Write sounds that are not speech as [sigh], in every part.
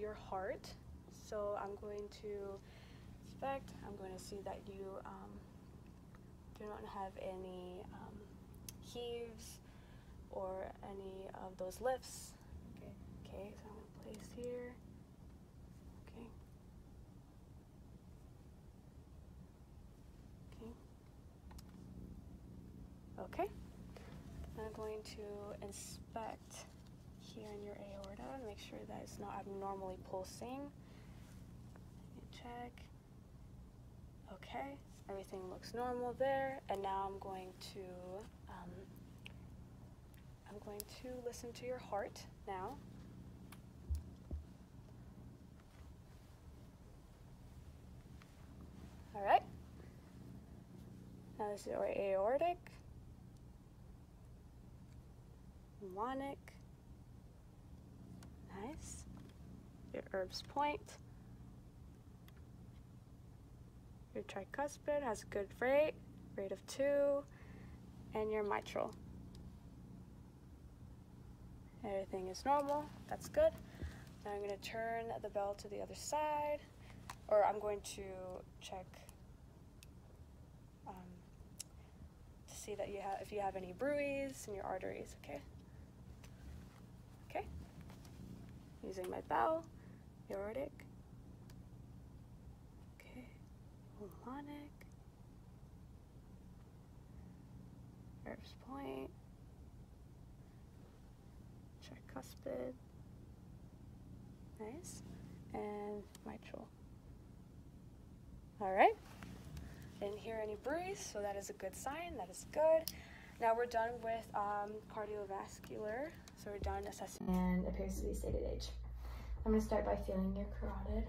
your heart. So I'm going to inspect. I'm going to see that you um, do not have any um, heaves or any of those lifts. Okay, okay so I'm going to place here. Okay. Okay. Okay. I'm going to inspect here your aorta and make sure that it's not abnormally pulsing. Check. Okay, everything looks normal there. And now I'm going to um, I'm going to listen to your heart now. All right. Now this is our aortic, pulmonic, nice. Your Erb's point. Your tricuspid has a good rate, rate of two, and your mitral. Everything is normal, that's good. Now I'm going to turn the bell to the other side, or I'm going to check um, to see that you have if you have any bruits in your arteries? Okay. Using my bow, aortic, okay, pulmonic, Erb's point, tricuspid, nice, and mitral. All right. Didn't hear any bruits, so that is a good sign. That is good. Now we're done with um, cardiovascular. So we're done assessing. And appears to be stated age. I'm going to start by feeling your carotid.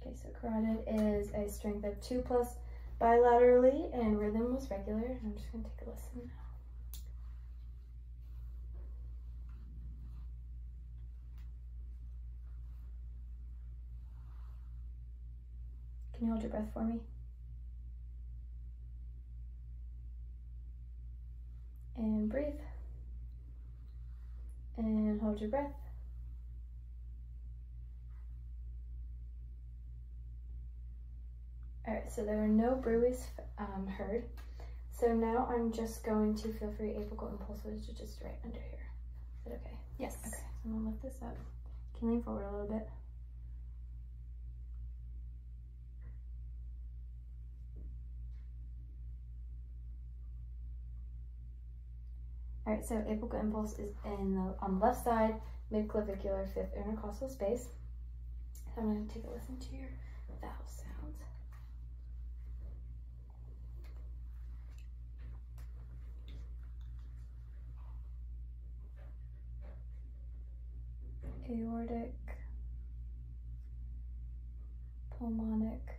Okay, so carotid is a strength of 2 plus bilaterally, and rhythm was regular. I'm just going to take a listen now. Can you hold your breath for me? And breathe. And hold your breath. Alright, so there are no bruits um, heard. So now I'm just going to feel free apical impulses to just right under here. Is that okay? Yes. Okay, so I'm gonna lift this up. Can lean forward a little bit? All right, so apical impulse is in the, on the left side, midclavicular fifth intercostal space. So I'm going to take a listen to your valve sounds. Aortic, pulmonic,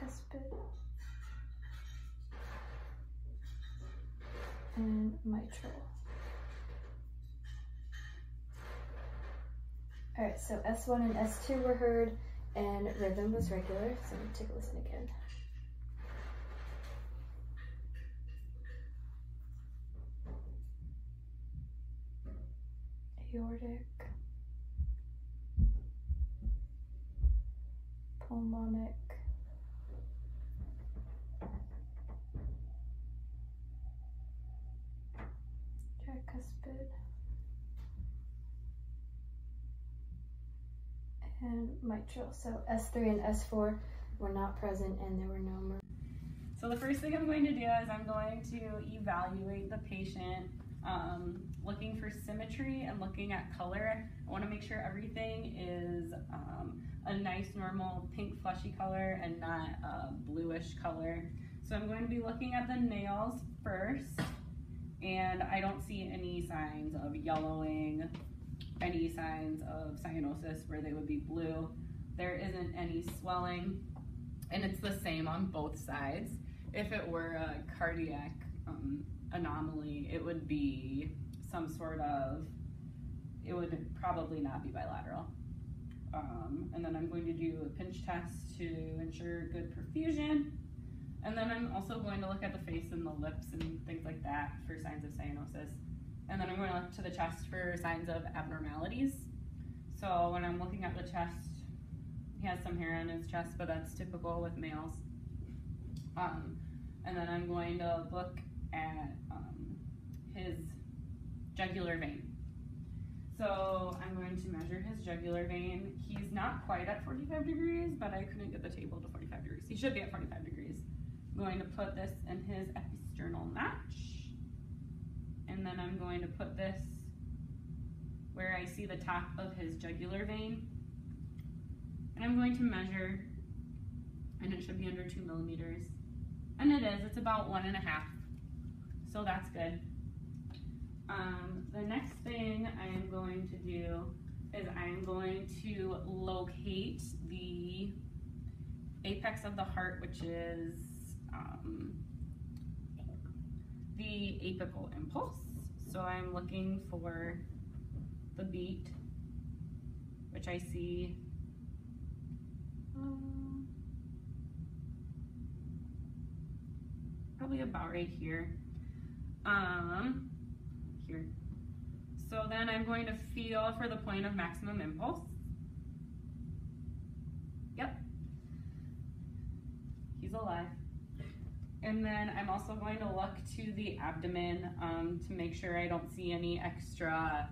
tricuspid, and mitral. All right, so S1 and S2 were heard, and rhythm was regular. So I'm take a listen again. Aortic, pulmonic, tricuspid, and mitral. So S3 and S4 were not present and there were no So the first thing I'm going to do is I'm going to evaluate the patient, um, looking for symmetry and looking at color. I want to make sure everything is um, a nice normal pink fleshy color and not a bluish color. So I'm going to be looking at the nails first and I don't see any signs of yellowing, any signs of cyanosis where they would be blue. There isn't any swelling and it's the same on both sides. If it were a cardiac um, anomaly, it would be some sort of it would probably not be bilateral. Um, and then I'm going to do a pinch test to ensure good perfusion. And then I'm also going to look at the face and the lips and things like that for signs of cyanosis. And then I'm going to look to the chest for signs of abnormalities. So when I'm looking at the chest, he has some hair on his chest, but that's typical with males. Um, and then I'm going to look at um, his jugular vein. So I'm going to measure his jugular vein. He's not quite at 45 degrees, but I couldn't get the table to 45 degrees. He should be at 45 degrees. I'm going to put this in his sternal notch. And then I'm going to put this where I see the top of his jugular vein. And I'm going to measure, and it should be under two millimeters. And it is, it's about one and a half. So that's good. Um, the next thing I am going to do is I'm going to locate the apex of the heart, which is um, the apical impulse. So I'm looking for the beat, which I see um, probably about right here. Um, here. So then I'm going to feel for the point of maximum impulse. Yep. He's alive. And then I'm also going to look to the abdomen um, to make sure I don't see any extra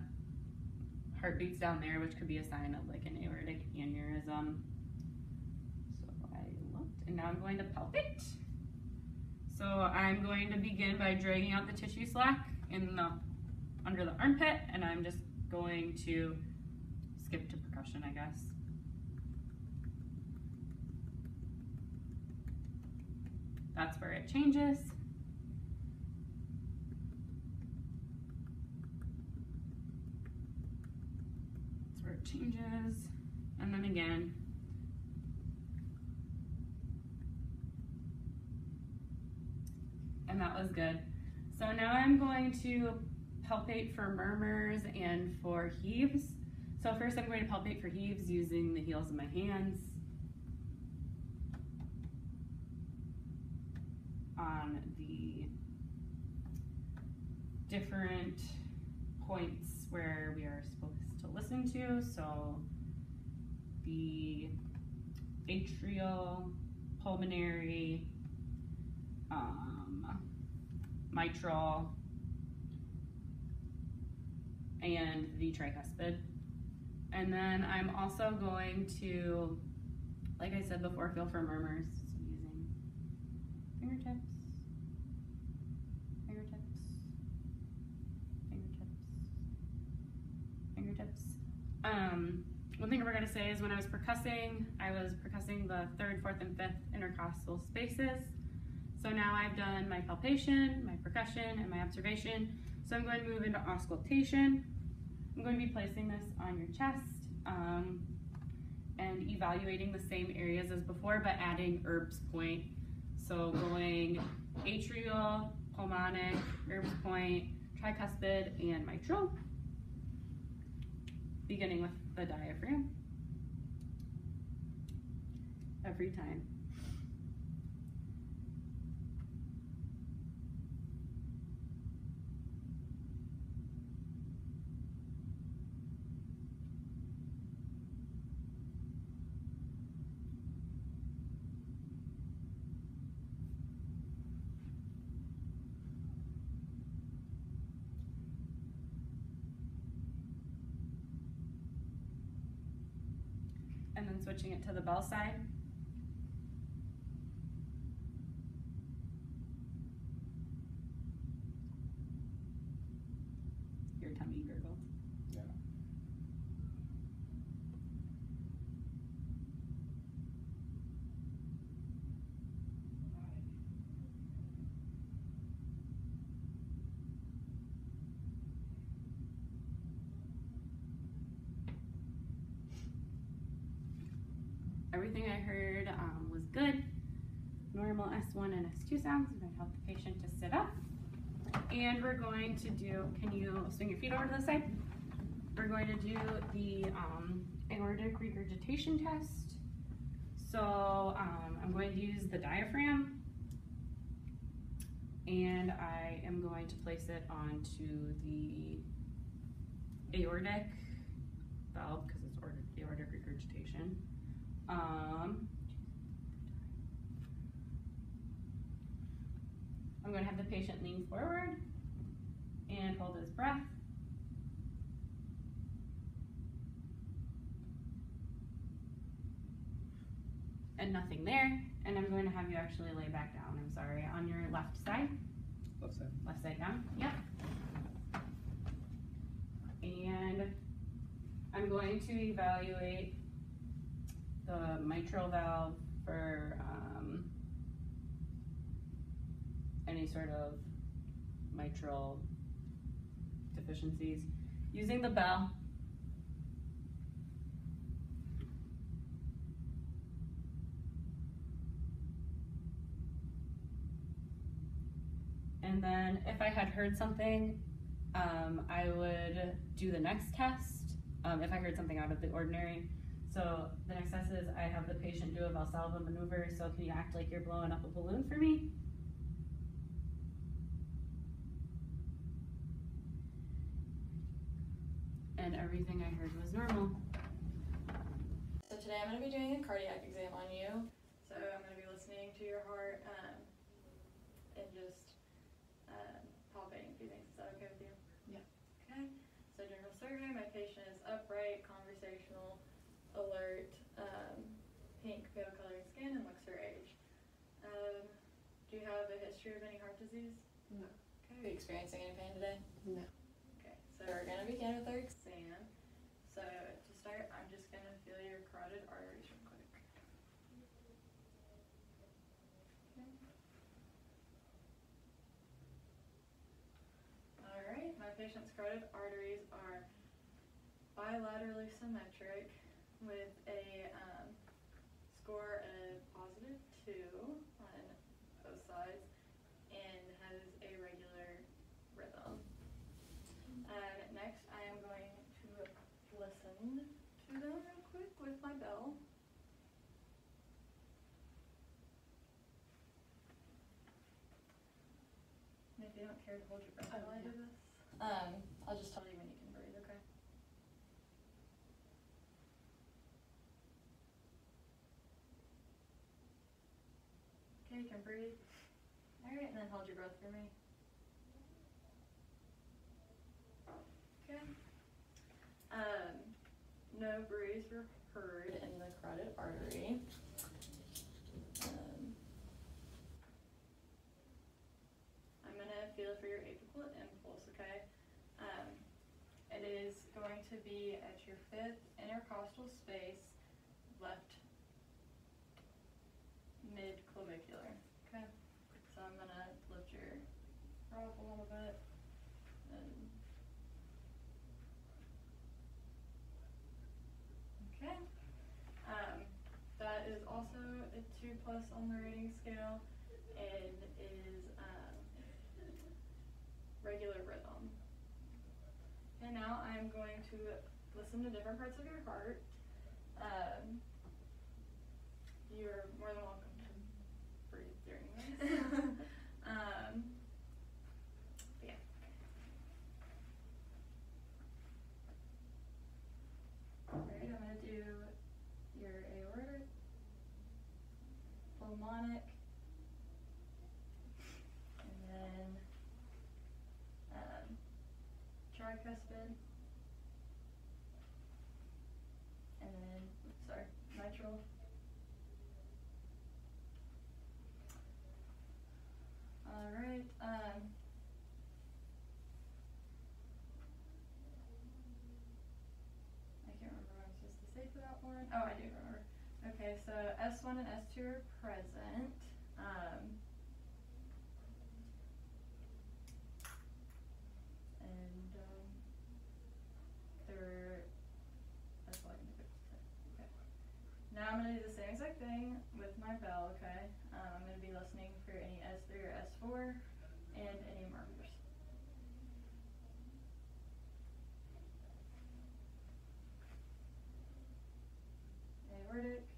heartbeats down there, which could be a sign of like an aortic aneurysm. So I looked, and now I'm going to palpate. So I'm going to begin by dragging out the tissue slack in the under the armpit, and I'm just going to skip to percussion, I guess. That's where it changes. That's where it changes. And then again. And that was good. So now I'm going to palpate for murmurs and for heaves. So first I'm going to palpate for heaves using the heels of my hands. On the different points where we are supposed to listen to. So the atrial, pulmonary, um, mitral, and the tricuspid. And then I'm also going to, like I said before, feel for murmurs fingertips, fingertips, fingertips, fingertips. Um, one thing we're gonna say is when I was percussing, I was percussing the third, fourth, and fifth intercostal spaces. So now I've done my palpation, my percussion, and my observation. So I'm going to move into auscultation. I'm going to be placing this on your chest um, and evaluating the same areas as before, but adding Erb's point. So going atrial, pulmonic, Erb's point, tricuspid, and mitral. Beginning with the diaphragm. Every time. And then switching it to the bell side. Your tummy gurgle. Yeah. Everything I heard um, was good. Normal S1 and S2 sounds. I'm going to help the patient to sit up. And we're going to do, can you swing your feet over to the side? we're going to do the um, aortic regurgitation test. So um, I'm going to use the diaphragm and I am going to place it onto the aortic valve because it's aortic, aortic regurgitation. Um, I'm going to have the patient lean forward and hold his breath. And nothing there. And I'm going to have you actually lay back down, I'm sorry, on your left side. Left side. Left side down, yep. And I'm going to evaluate the mitral valve for um, any sort of mitral deficiencies using the bell. And then if I had heard something, um, I would do the next test um, if I heard something out of the ordinary. So the next test is I have the patient do a Valsalva maneuver. So can you act like you're blowing up a balloon for me? And everything I heard was normal. So today I'm going to be doing a cardiac exam on you. So I'm going to be listening to your heart um, and just um, palpating a few things. Is that okay with you? Yeah. Okay. So general survey, my patient is upright, pink pale colored skin, and looks her age. Um, do you have a history of any heart disease? No. Okay. Are you experiencing any pain today? No. Okay. So we're going to begin with our exam. So to start, I'm just going to feel your carotid arteries real quick. Okay. All right, my patient's carotid arteries are bilaterally symmetric with a um, score of positive two on both sides and has a regular rhythm. Um, next, I am going to listen to them real quick with my bell. And if you don't care to hold your breath while I do this, um, I'll just tell you when you can breathe, okay? Okay, you can breathe. Alright, and then hold your breath for me. Okay. Um, no bruits were heard in the carotid artery. Um, I'm gonna feel for your apical impulse, okay? Um, it is going to be at your fifth intercostal space, left mid clavicular. Okay. So I'm gonna lift your bra up a little And okay. Um, that is also a two plus on the rating scale and is um, regular rhythm. And now I'm going to listen to different parts of your heart. Um, you're more than welcome to breathe during this. [laughs] um, but yeah. Alright, I'm gonna do your aortic, pulmonic, and then um, tricuspid, and then, sorry, mitral. Alright, um. I can't remember what I'm supposed to say for that one. Oh, I do remember. Okay, so S1 and S2 are present. Um, and um, they're, that's all I can do. Okay. Now I'm going to do the same exact thing with my bell, okay? Um, I'm going to be listening for any S3 or S4 and any markers. And it.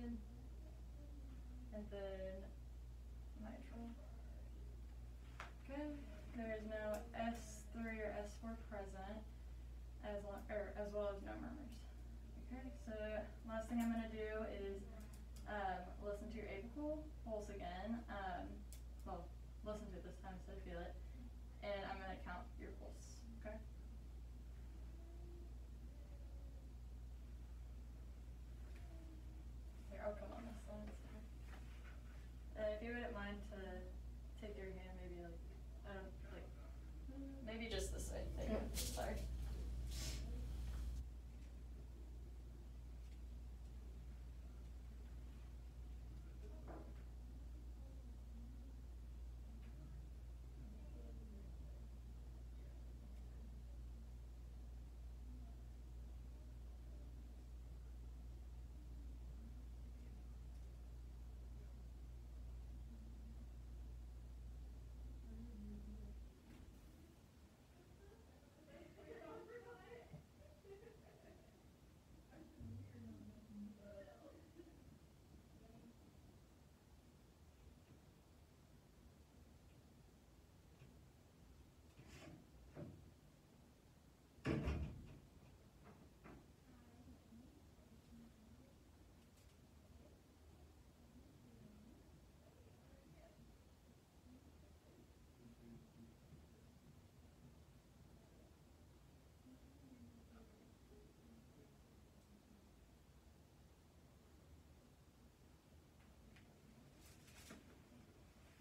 And then mitral. Okay, there is no S3 or S4 present, as long, or as well as no murmurs. Okay, so last thing I'm gonna do is um, listen to your apical pulse again. Um, well, listen to it this time so I feel it, and I'm gonna count your pulse. Okay. Here, I'll come on this side. sorry. Uh, if you wouldn't mind to take your hand, maybe like, I don't, like, maybe just this way, there you go, sorry.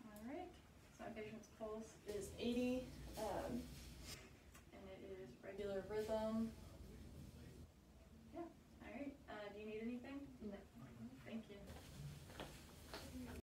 Alright, so pulse is eighty, um, and it is regular rhythm,